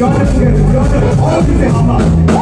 Yardım edin, yardım edin. Al bizi Allah.